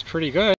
It's pretty good.